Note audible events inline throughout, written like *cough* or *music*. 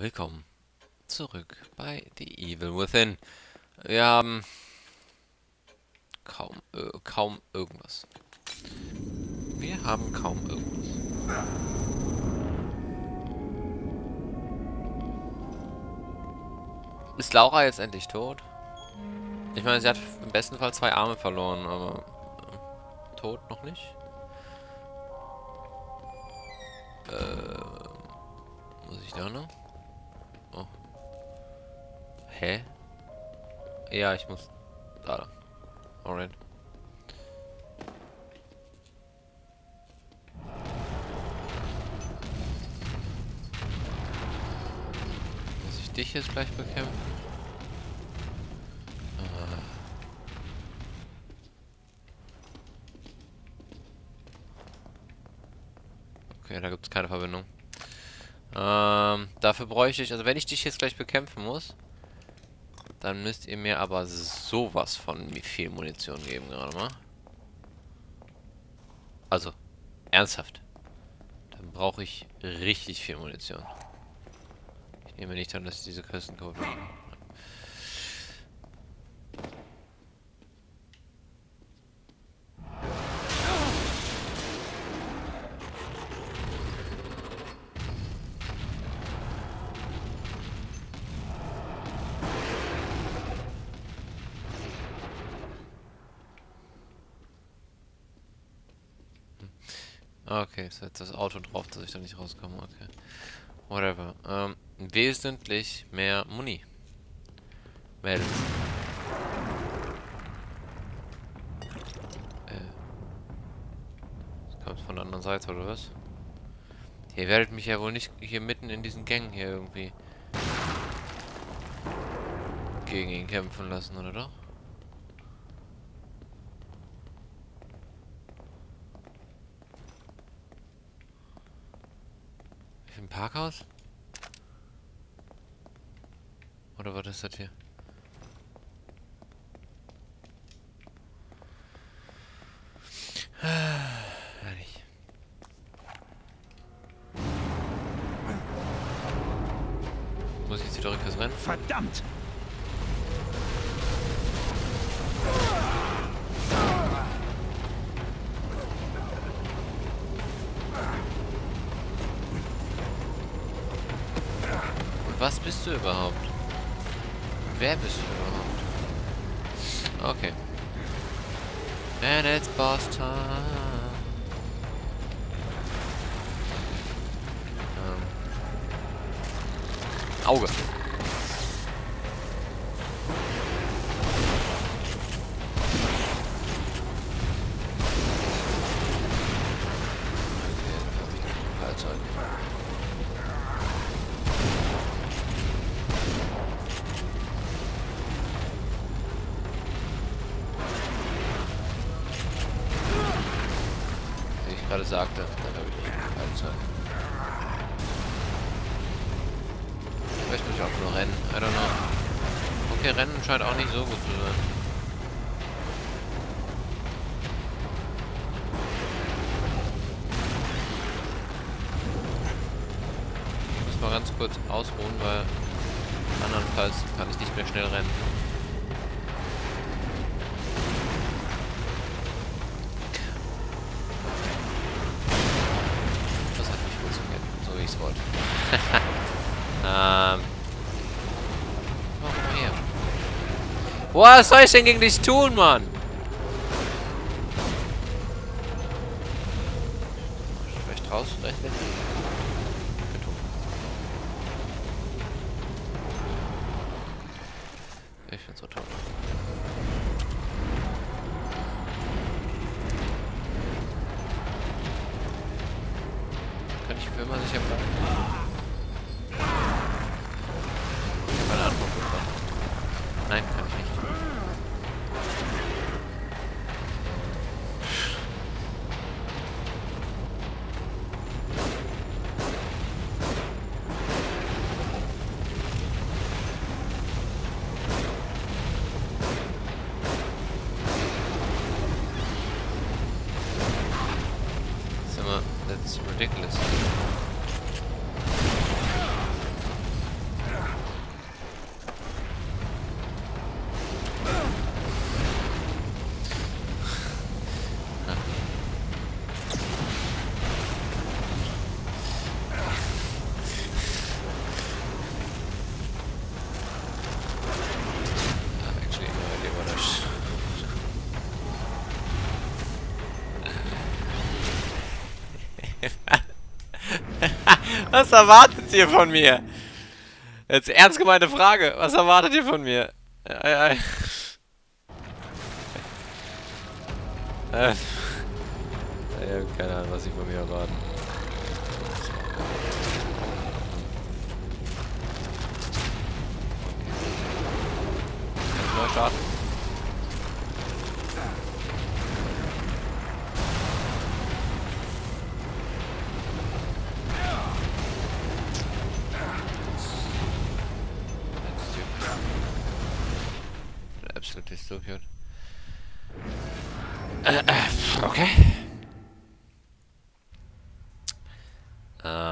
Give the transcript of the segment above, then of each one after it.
Willkommen zurück bei The Evil Within. Wir haben kaum, äh, kaum irgendwas. Wir haben kaum irgendwas. Ist Laura jetzt endlich tot? Ich meine, sie hat im besten Fall zwei Arme verloren, aber äh, tot noch nicht. Äh, muss ich da noch? Hä? Ja, ich muss da. Alright. Muss ich dich jetzt gleich bekämpfen? Okay, da gibt es keine Verbindung. Ähm, dafür bräuchte ich, also wenn ich dich jetzt gleich bekämpfen muss, dann müsst ihr mir aber sowas von viel Munition geben gerade mal. Also, ernsthaft. Dann brauche ich richtig viel Munition. Ich nehme nicht an, dass diese Küsten kaputt Okay, ist jetzt das Auto drauf, dass ich da nicht rauskomme. Okay. Whatever. Ähm, wesentlich mehr Muni. Melden. Äh. Kommt von der anderen Seite, oder was? Ihr werdet mich ja wohl nicht hier mitten in diesen Gängen hier irgendwie gegen ihn kämpfen lassen, oder doch? Im Parkhaus? Oder was ist das hier? Herrlich. Muss ich jetzt wieder rückwärts rennen? Verdammt! Was bist du überhaupt? Wer bist du überhaupt? Okay. And it's boss time. Ähm. Auge. Sagte. Dann habe ich keine Zeit. Vielleicht muss ich auch nur rennen. I don't know. Okay, Rennen scheint auch nicht so gut zu sein. Ich muss mal ganz kurz ausruhen, weil andernfalls kann ich nicht mehr schnell rennen. Boah, was soll ich denn gegen dich tun, Mann? Vielleicht raus, recht weg. Ich find's so toll. Kann ich für immer sicher bleiben? Was erwartet ihr von mir? Jetzt ernst gemeinte Frage. Was erwartet ihr von mir? Ei, ei. Äh, keine Ahnung, was sie von mir erwarten. Kannst du neu starten? Absolutely stupid. Äh, äh, okay. Ähm.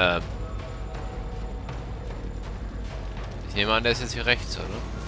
Ähm. Ich nehme an, der ist jetzt hier rechts, oder?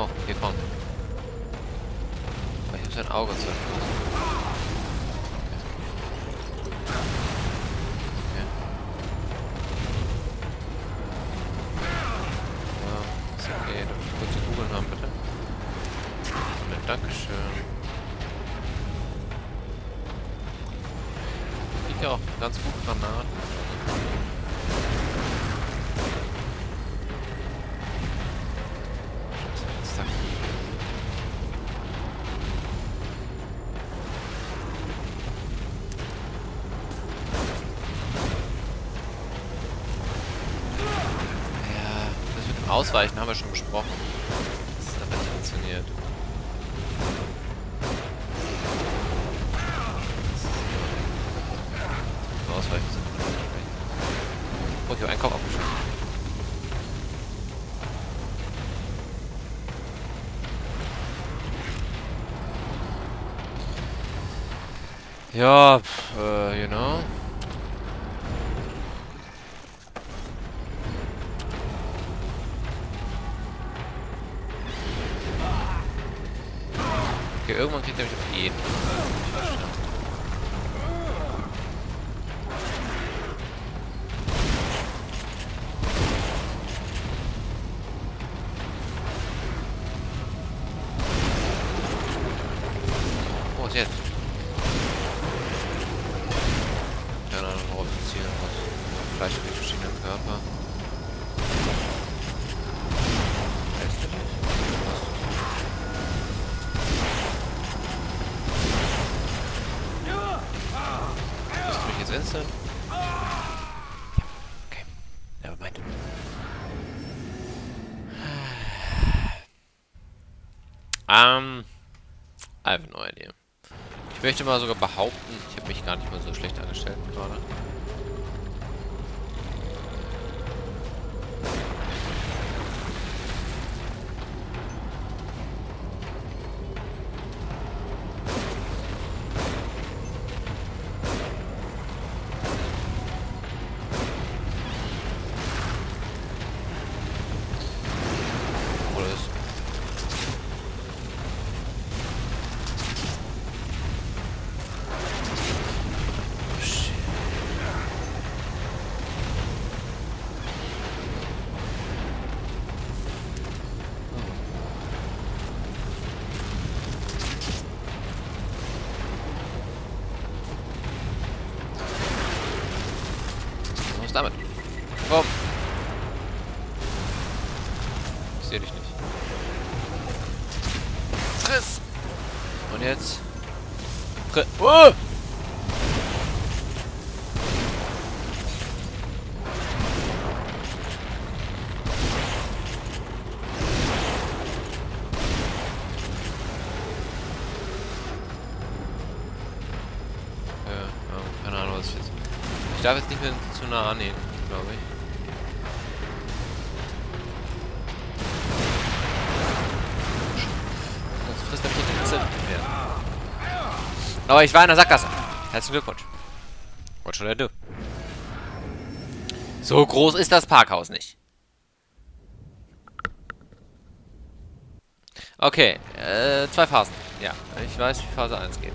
Oh, hier kommt. Oh, ich hab sein Auge zu. Ausweichen schlecht. Oh, ich habe einen Kopf abgeschossen. Ja, pff, äh, you know. Okay, irgendwann kriegt er mich auf jeden Fall. Ähm. I have no idea. Ich möchte mal sogar behaupten, ich habe mich gar nicht mal so schlecht angestellt gerade. Oh! Ich darf jetzt nicht mehr zu nah annehmen, glaube ich. Sonst frisst er Aber ich war in der Sackgasse. Herzlichen Glückwunsch. What should I do? So groß ist das Parkhaus nicht. Okay, äh, zwei Phasen. Ja, ich weiß, wie Phase 1 geht.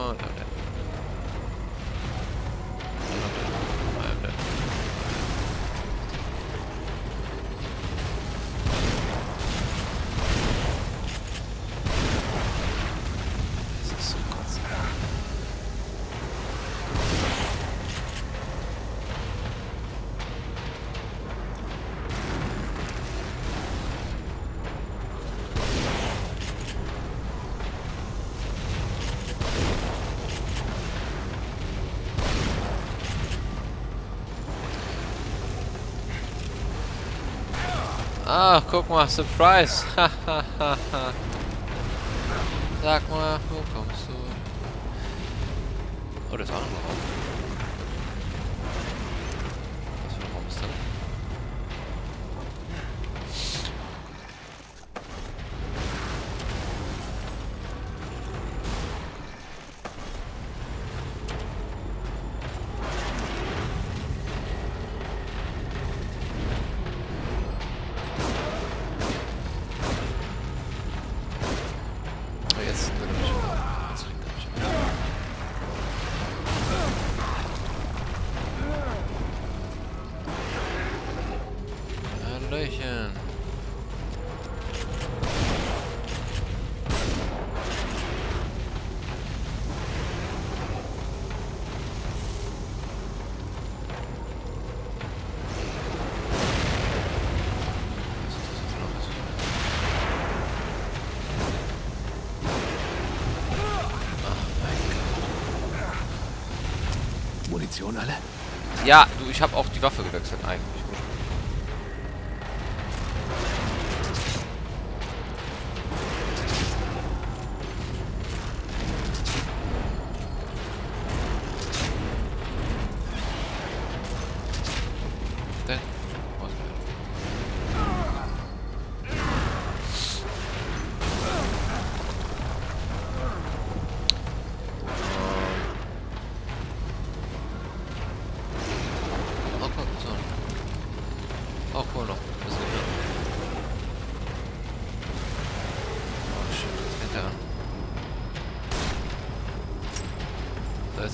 Oh, no. Ah, guck mal, Surprise. *laughs* Sag mal, wo kommst du? Oh, das ist auch noch ein Munition alle? Ja, du, ich habe auch die Waffe gewechselt eigentlich.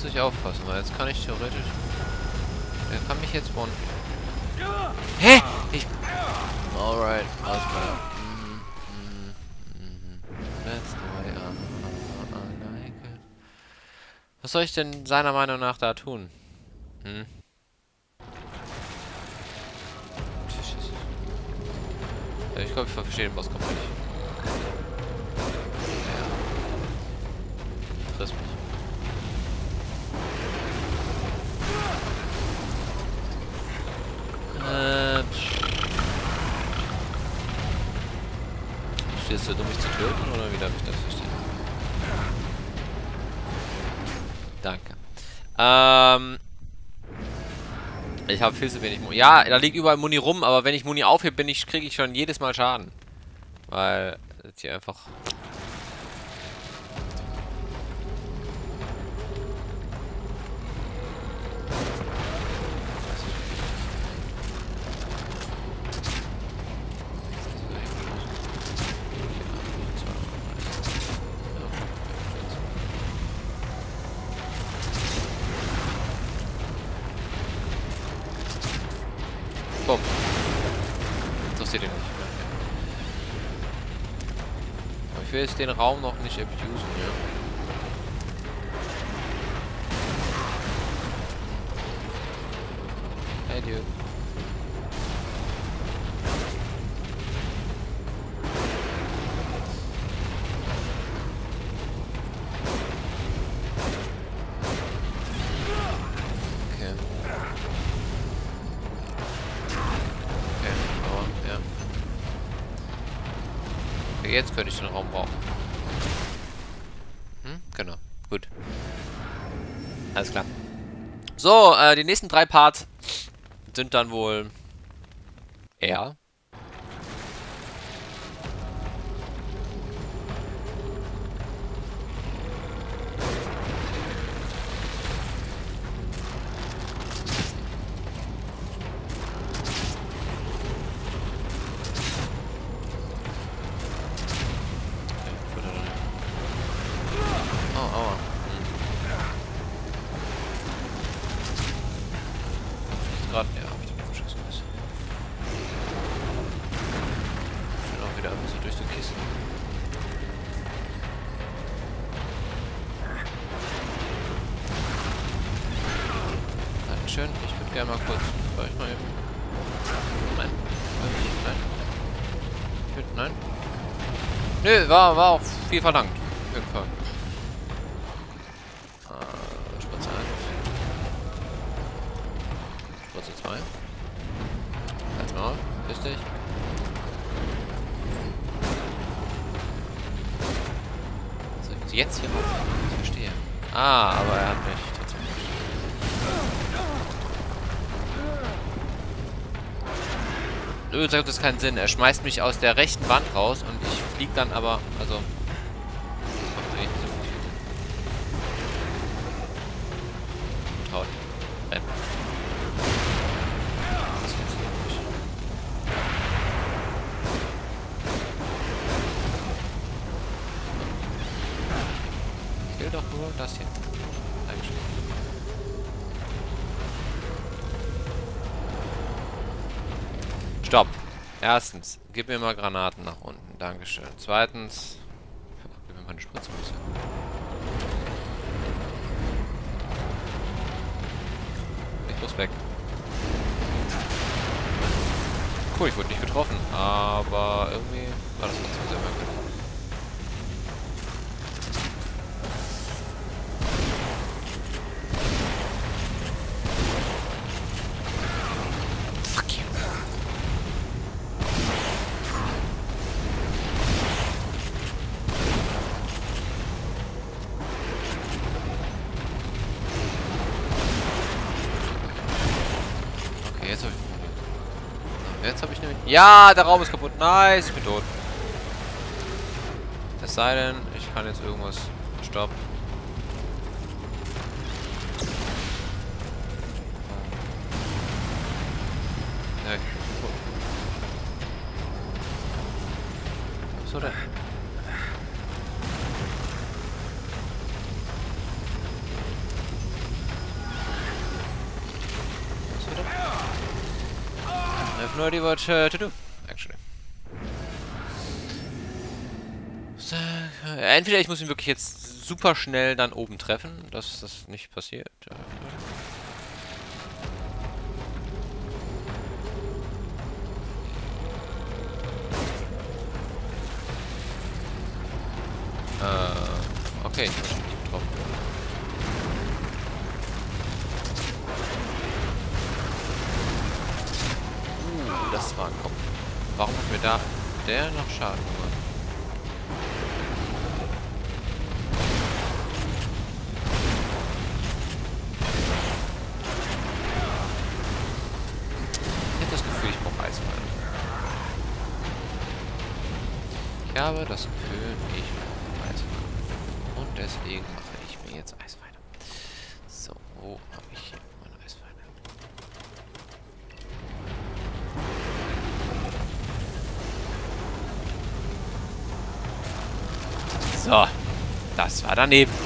Ich aufpassen, weil jetzt kann ich theoretisch... Der kann mich jetzt one... Hä? Ich... Alright, alles klar. It. Was soll ich denn seiner Meinung nach da tun? Hm? Ich glaube, ich verstehe den Boss komplett nicht. Ja. Friss mich. So dumm, mich zu töten, oder wie darf ich das verstehen? Danke. Ähm... Ich habe viel zu wenig Muni. Ja, da liegt überall Muni rum, aber wenn ich Muni aufhebe, bin ich, kriege ich schon jedes Mal Schaden. Weil jetzt hier einfach. Bumm. Interessiert ihn nicht. Aber ich will jetzt den Raum noch nicht abusen, ja. Hey, dude. Die nächsten drei Parts sind dann wohl er. Nö, war, war auch viel verlangt. Auf jeden Fall. Äh, Spritze 1. Spritze 2. Mal, muss jetzt hier rauf. Ich verstehe. Ah, aber er hat mich nicht. Nö, sagt das keinen Sinn. Er schmeißt mich aus der rechten Wand raus und ich flieg dann aber, also... Das macht eigentlich nicht so gut. Traut. Rennen. Das funktioniert nicht. Ich will doch nur das hier. Dankeschön. Stopp. Erstens, gib mir mal Granaten. Dankeschön. Zweitens, gib mir mal eine Spritzhose. Ich muss weg. Cool, ich wurde nicht getroffen, aber irgendwie war das trotzdem sehr merkwürdig. Ja, der Raum ist kaputt. Nice, ich bin tot. Es sei denn, ich kann jetzt irgendwas... Stopp. Ja, ich bin tot. Was war denn? Was war denn? Idea what uh, to do, actually. So, äh, entweder ich muss ihn wirklich jetzt super schnell dann oben treffen, dass das nicht passiert. Habe das Gefühl, ich brauche Eisfall. Und deswegen mache ich mir jetzt Eisweine. So, wo habe ich hier meine Eisweine? So, das war daneben.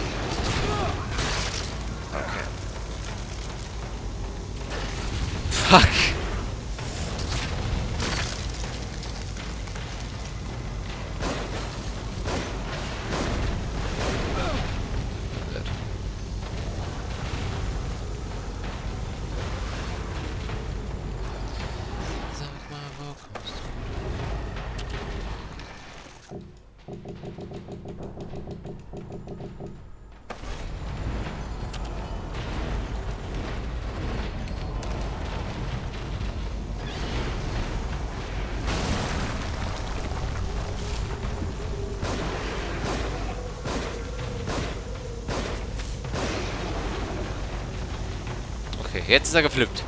Okay, jetzt ist er geflippt.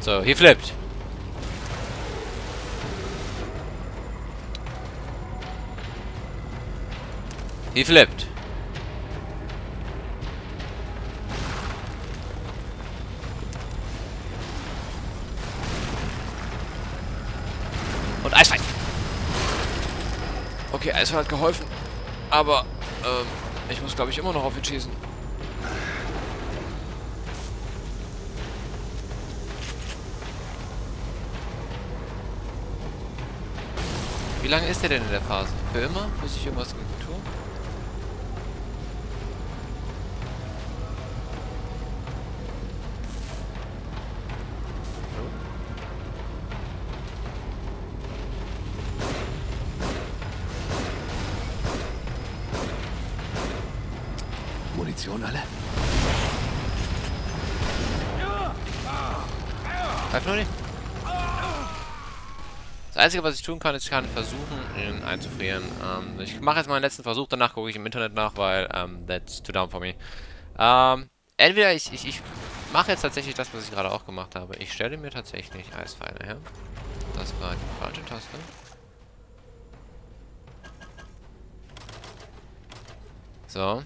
So, hier flippt. He flipped. Und Eisfall. Okay, Eisfall hat geholfen. Aber, ähm, ich muss, glaube ich, immer noch auf ihn schießen. Wie lange ist der denn in der Phase? Für immer? Muss ich irgendwas tun? Einzige, was ich tun kann, ist, ich kann versuchen, ihn einzufrieren. Ähm, ich mache jetzt mal einen letzten Versuch, danach gucke ich im Internet nach, weil ähm, that's too down for me. Ähm, entweder ich, ich, ich mache jetzt tatsächlich das, was ich gerade auch gemacht habe. Ich stelle mir tatsächlich Eispfeile her. Das war die falsche Taste. So.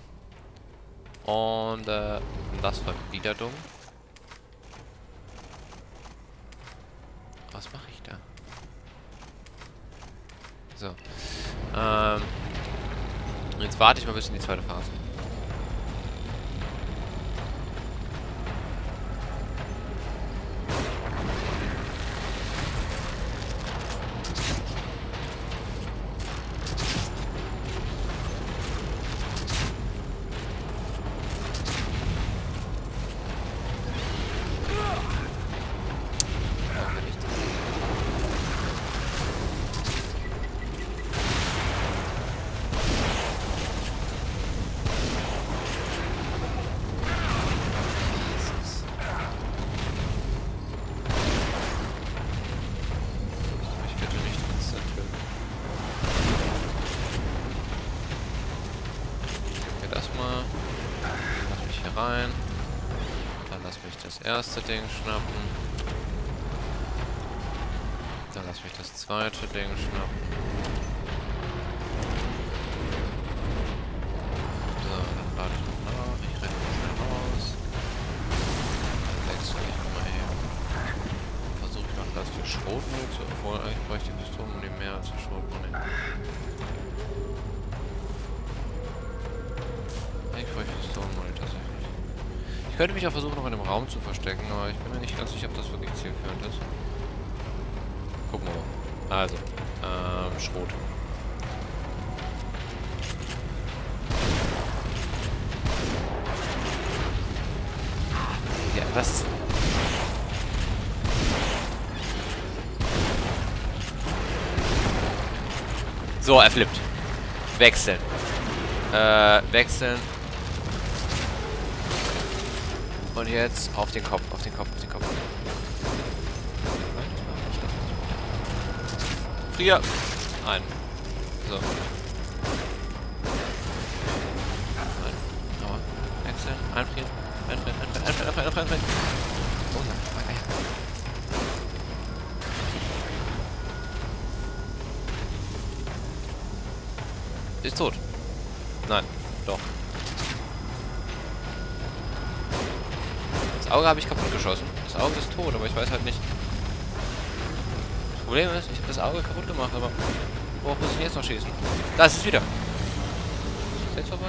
Und äh, das war wieder dumm. Was mache ich da? So. Ähm. Jetzt warte ich mal bis in die zweite Phase. Brauchen wir nicht. Jesus. Ich bitte nicht instant töten. Okay, das mal. Lass mich hier rein. Dann lass mich das erste Ding schnappen. Dann lass mich das zweite Ding schnappen. Könnte mich auch versuchen, noch in dem Raum zu verstecken, aber ich bin mir nicht ganz sicher, ob das wirklich zielführend ist. Gucken wir mal. Also, ähm, Schrot. Ja, was. So, er flippt. Wechseln. Äh, wechseln. Und jetzt auf den Kopf, auf den Kopf, auf den Kopf. Frier. Ein. So. Ein. Aber. Wechseln. Einfrieren. Einfrieren, einfrieren, einfrieren, einfrieren, einfrieren. Oh nein. Ah, ja. Ist tot. Nein. Doch. Das Auge habe ich kaputt geschossen. Das Auge ist tot, aber ich weiß halt nicht. Das Problem ist, ich habe das Auge kaputt gemacht, aber worauf muss ich jetzt noch schießen? Da ist es wieder. Ist jetzt vorbei?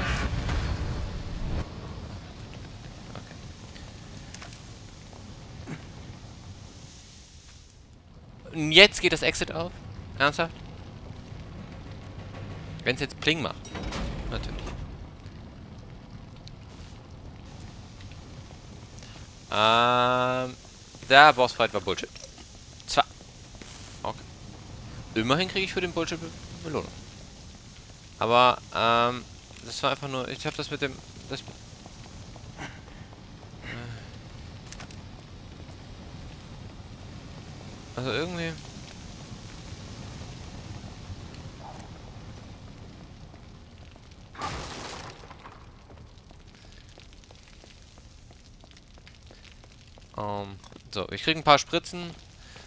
Okay. Und jetzt geht das Exit auf? Ernsthaft? Wenn es jetzt Pling macht. Ähm, der Bossfight war Bullshit. Zwar. Okay. Immerhin kriege ich für den Bullshit Be Belohnung. Aber, ähm, das war einfach nur, ich habe das mit dem, das... Also irgendwie... Ähm, so, ich kriege ein paar Spritzen.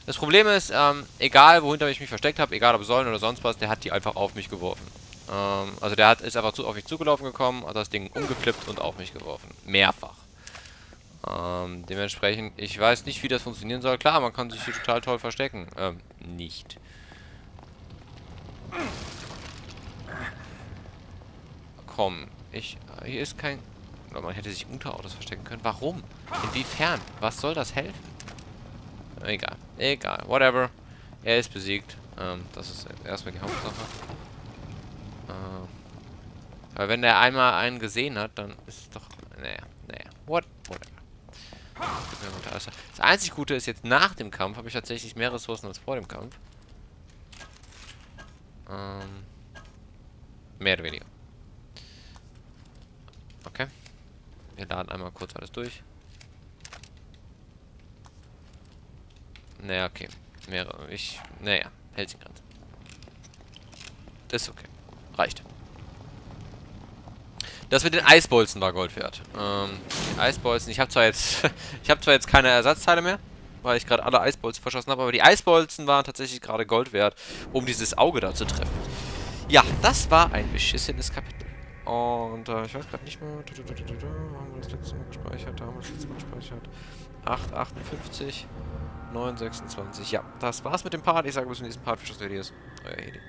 Das Problem ist, ähm, egal wohinter ich mich versteckt habe, egal ob Säulen oder sonst was, der hat die einfach auf mich geworfen. Ähm, also der hat, ist einfach zu, auf mich zugelaufen gekommen, hat das Ding umgeflippt und auf mich geworfen. Mehrfach. Ähm, dementsprechend, ich weiß nicht, wie das funktionieren soll. Klar, man kann sich hier total toll verstecken. Ähm, nicht. Komm, ich, hier ist kein... Man hätte sich unter Autos verstecken können. Warum? Inwiefern? Was soll das helfen? Egal. Egal. Whatever. Er ist besiegt. Ähm, das ist erstmal die Hauptsache. Äh, weil wenn der einmal einen gesehen hat, dann ist es doch... Naja, naja. What? Whatever. Das einzig Gute ist, jetzt nach dem Kampf habe ich tatsächlich mehr Ressourcen als vor dem Kampf. Ähm, mehr oder weniger. Okay. Wir laden einmal kurz alles durch. Naja, okay. Mehrere. Ich. Naja, hält sich ganz. Das ist okay. Reicht. Das mit den Eisbolzen war Gold wert. Ähm, die Eisbolzen, ich habe zwar jetzt *laughs* ich habe zwar jetzt keine Ersatzteile mehr, weil ich gerade alle Eisbolzen verschossen habe, aber die Eisbolzen waren tatsächlich gerade Gold wert, um dieses Auge da zu treffen. Ja, das war ein beschissenes Kapitel. Und äh, ich weiß gerade nicht mehr. Haben wir das letzte Mal gespeichert? Da haben wir das letzte Mal gespeichert. 8, 58, 9, 26. Ja, das war's mit dem Part. Ich sage bis zum nächsten Part. Für Videos. Euer Hedi.